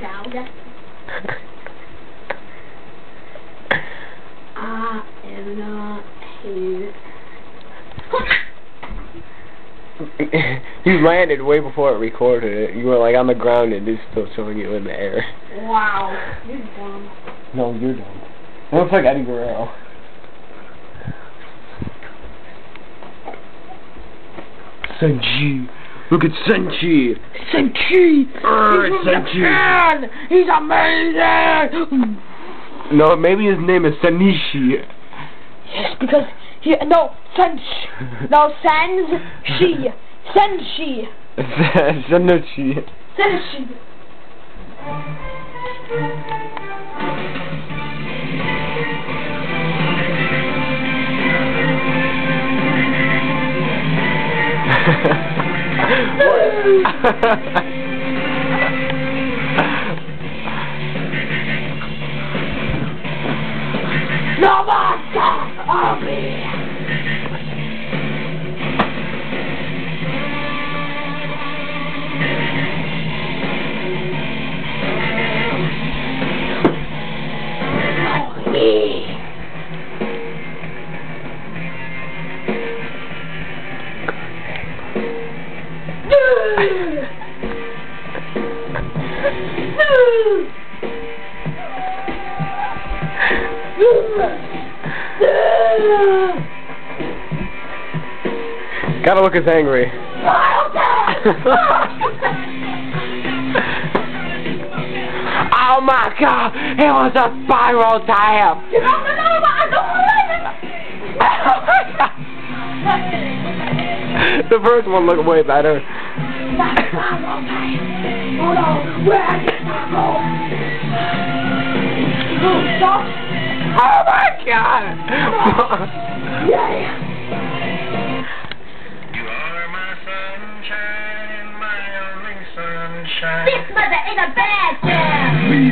Gouda. I am not here. you landed way before it recorded it. You were like on the ground and it's still showing you in the air. Wow. You're dumb. No, you're dumb. It looks like Eddie Guerrero. Senchi. Look at Senchi. Senchi! Err, He's Senchi. He's amazing! No, maybe his name is Senichi. Yes, because he no Sench no Sans she Senshi Senichi. Senshi. No basta! Ami! Gotta look as angry. oh my god! It was a spiral tap! the first one looked way better. Oh my god! You are my sunshine, my only sunshine. This mother is a bad girl.